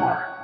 more.